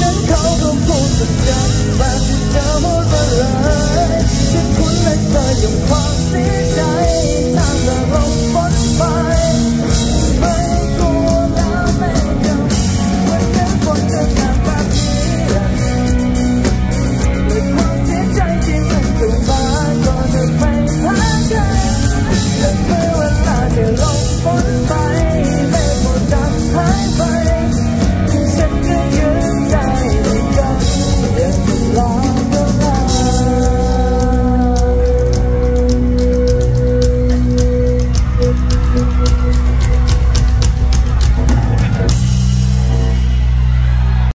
Hello.